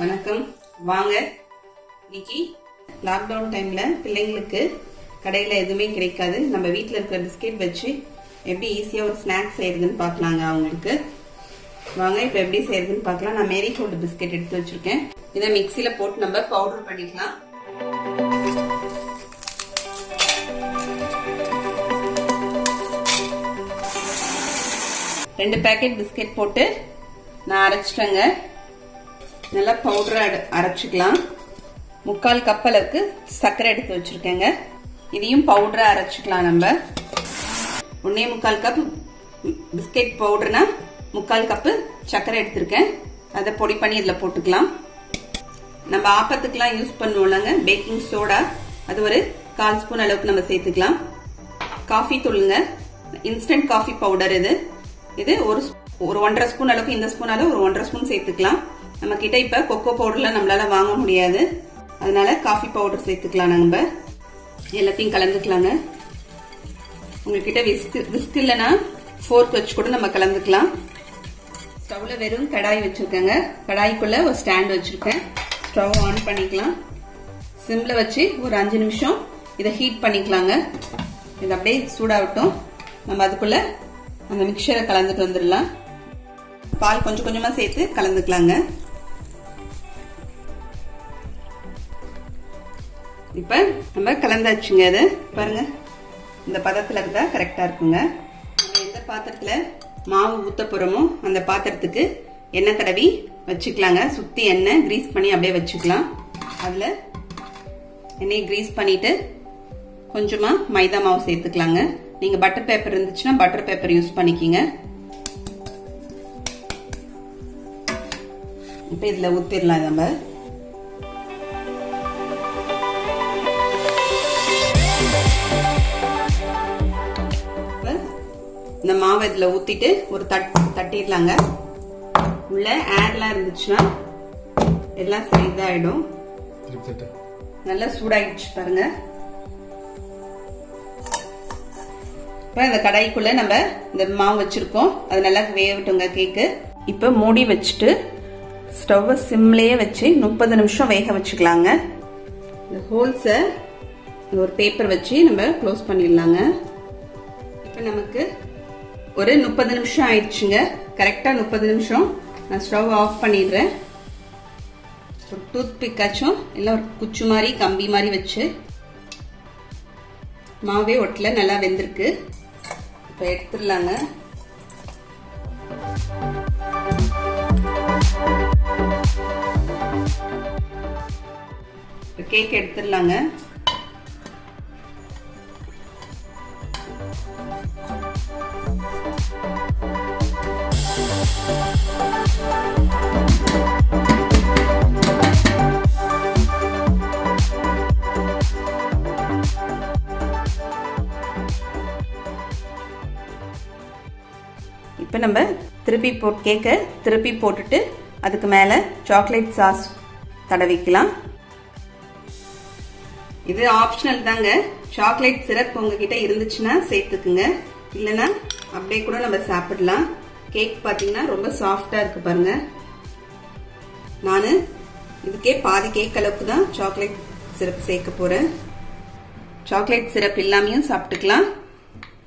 வணக்கம். வாங்க. இன்னைக்கு லாக்டவுன் டைம்ல பிள்ளைங்களுக்கு கடையில எதுவுமே கிடைக்காது. நம்ம வீட்ல இருக்கிற பிஸ்கெட் வச்சு எப்படி ஈஸியா ஒரு ஸ்நாக்ஸ் செய்யறதுன்னு பார்க்கலாங்க அவங்களுக்கு. வாங்க இப்ப எப்படி செய்யறதுன்னு பார்க்கலாம். நான் மேரி கோல்டு பிஸ்கெட் எடுத்து வச்சிருக்கேன். இதை மிக்சியில போட்டு நம்ம பவுடர் பண்ணிக்கலாம். ரெண்டு பேக்கெட் பிஸ்கெட் போட்டு நான் அரைச்சிட்டேங்க. நல்லா பவுடரா அரைச்சிக்கலாம். முக்கால் கப் அளவுக்கு சர்க்கரை எடுத்து வச்சிருக்கேங்க. இதையும் பவுடரா அரைச்சிக்கலாம் நம்ம. ஒன்னே முக்கால் கப் பிஸ்கெட் பவுடர்னா முக்கால் கப்பு சர்க்கரை எடுத்திருக்கேன். அதை பொடி பண்ணி இதில் போட்டுக்கலாம். நம்ம ஆப்பத்துக்கெல்லாம் யூஸ் பண்ணுவோம்லங்க. பேக்கிங் சோடா அது ஒரு கால் ஸ்பூன் அளவுக்கு நம்ம சேர்த்துக்கலாம். காஃபி தூளுங்க. இன்ஸ்டன்ட் காஃபி பவுடர் இது. இது ஒரு ஒரு ஒன்றரை ஸ்பூன் அளவுக்கு இந்த ஸ்பூன் ஒரு ஒன்றரை ஸ்பூன் சேர்த்துக்கலாம். நம்ம கிட்ட இப்ப கொக்கோ பவுடர்லாம் நம்மளால வாங்க முடியாது. அதனால காஃபி பவுடர் சேர்த்துக்கலாம் நம்ம. எல்லாத்தையும் கலந்துக்கலாங்க. உங்ககிட்ட விஸ்க் விஸ்க் இல்லைன்னா ஃபோர்க் வச்சு கூட நம்ம கலந்துக்கலாம். ஸ்டவ்ல வெறும் கடாய் வச்சிருக்கேங்க. கடாய்க்குள்ள ஒரு ஸ்டாண்ட் வச்சிருக்கேன். ஸ்டவ் ஆன் பண்ணிக்கலாம். சிம்ல வச்சு ஒரு அஞ்சு நிமிஷம் இதை ஹீட் பண்ணிக்கலாங்க. இது அப்படியே சூடாகட்டும். நம்ம அதுக்குள்ள அந்த மிக்சரை கலந்துட்டு வந்துடலாம். பால் கொஞ்சம் கொஞ்சமா சேர்த்து கலந்துக்கலாங்க. இப்ப நம்ம கலந்தாச்சுங்க அது பாருங்க. இந்த பதத்துல இருந்தா கரெக்டா இருக்குங்க. நம்ம எந்த பாத்திரத்துல மாவு ஊத்த போறோமோ அந்த பாத்திரத்துக்கு எண்ணெய் தடவி வச்சுக்கலாங்க. சுத்தி எண்ணெய் கிரீஸ் பண்ணி அப்படியே வச்சுக்கலாம். அதுல எண்ணெயை கிரீஸ் பண்ணிட்டு கொஞ்சமா மைதா மாவு சேர்த்துக்கலாங்க. நீங்க பட்டர் பேப்பர் இருந்துச்சுன்னா பட்டர் பேப்பர் யூஸ் பண்ணிக்கிங்க. இப்ப இதுல ஊத்திடலாம் நம்ம. இந்த மாவை இதுல ஊத்திட்டு ஒரு தட் தட்டிடலாங்க. உள்ள ஏர்லாம் இருந்துச்சுன்னா எல்லாம் சரிதாயிடும் நல்லா சூடாயிடுச்சு பாருங்க. இப்ப இந்த கடாய்க்குள்ள நம்ம இந்த மாவு வச்சிருக்கோம். அது நல்லா வேகட்டுங்க கேக்கு. இப்ப மூடி வச்சுட்டு ஸ்டவ் சிம்லயே வச்சு முப்பது நிமிஷம் வேக வச்சுக்கலாங்க. இந்த ஹோல்ஸ ஒரு பேப்பர் வச்சு நம்ம க்ளோஸ் பண்ணிடலாங்க. இப்ப நமக்கு ஒரு முப்பது நிமிஷம் ஆயிடுச்சுங்க. கரெக்டாக முப்பது நிமிஷம். நான் ஸ்டவ் ஆஃப் பண்ணிடுறேன். ஒரு டூத் பிக்காச்சும் இல்லை ஒரு குச்சி மாதிரி கம்பி மாதிரி வச்சு. மாவே ஒட்டில் நல்லா வெந்திருக்கு. இப்போ எடுத்துடலாங்க. கேக் எடுத்துடலாங்க. இப்போ நம்ம திருப்பி போ கேக்கை திருப்பி போட்டுட்டு அதுக்கு மேலே சாக்லேட் சாஸ் தடவிக்கலாம் இது ஆப்ஷனல் தாங்க. சாக்லேட் சிரப் உங்ககிட்ட இருந்துச்சுன்னா சேர்த்துக்குங்க. இல்லைன்னா அப்படியே கூட நம்ம சாப்பிடலாம். கேக் பார்த்தீங்கன்னா ரொம்ப சாஃப்டாக இருக்கு பாருங்க. நான் இதுக்கே பாதி கேக் அளவுக்கு தான் சாக்லேட் சிரப் சேர்க்க போகிறேன் சாக்லேட் சிரப் இல்லாமையும் சாப்பிட்டுக்கலாம்.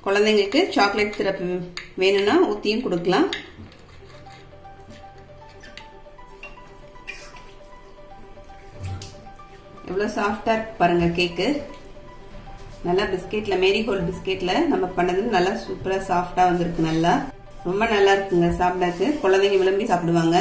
குழந்தைங்களுக்கு சாக்லேட் சிரப் வேணும்னா ஊற்றியும் கொடுக்கலாம். எவ்வளோ சாஃப்டாக இருக்கு பாருங்க கேக்கு நல்லா பிஸ்கெட்ல மேரிகோல்டு பிஸ்கெட்ல நம்ம பண்ணது நல்லா சூப்பராக சாஃப்டாக வந்திருக்கு நல்லா. ரொம்ப நல்லா இருக்குங்க சாப்பிடாக்கு குழந்தைங்க விரும்பி சாப்பிடுவாங்க.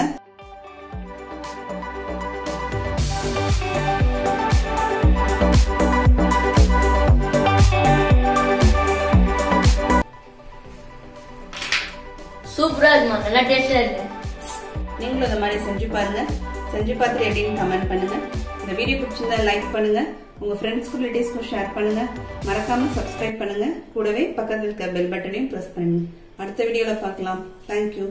சூப்பரா இருக்குமா? நல்லா டேஸ்டா இருக்கு. நீங்களும் இந்த மாதிரி செஞ்சு பாருங்க. செஞ்சு பார்த்துட்டு எப்படின்னு கமெண்ட் பண்ணுங்க. இந்த வீடியோ பிடிச்சிருந்தா லைக் பண்ணுங்க. உங்க ஃப்ரெண்ட்ஸ்க்கும் ரிலேட்டிவ்ஸ்க்கும் ஷேர் பண்ணுங்க. மறக்காம சப்ஸ்கிரைப் பண்ணுங்க. கூடவே பக்கத்தில் இருக்க பெல் பட்டனையும் ப்ரெஸ் பண்ணுங்க. அடுத்த வீடியோல பார்க்கலாம். தேங்க்யூ